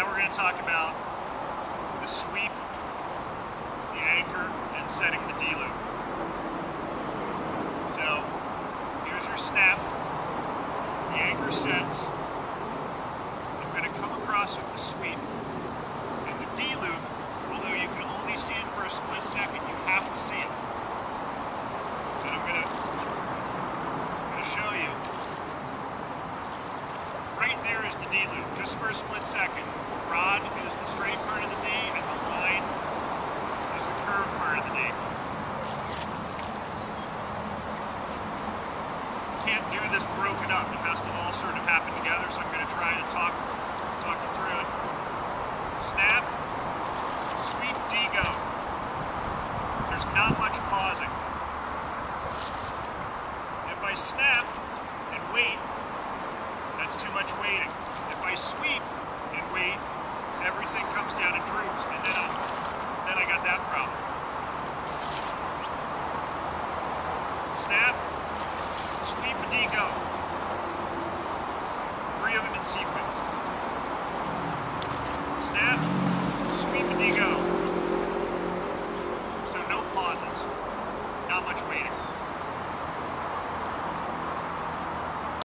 now we're going to talk about the sweep, the anchor, and setting the D-loop. So, here's your snap. The anchor sets. I'm going to come across with the sweep. And the D-loop, although you can only see it for a split second, you have to see it. And I'm going to, I'm going to show you right there is the Loop, just for a split second. Rod is the straight part of the D, and the line is the curved part of the D. Can't do this broken up. It has to all sort of happen together, so I'm going to try to talk, talk you through it. Snap, sweep, D, go. There's not much pausing. If I snap and wait, that's too much waiting. If I sweep and wait, everything comes down and then I, then I got that problem. Snap, sweep, and D go. Three of them in sequence.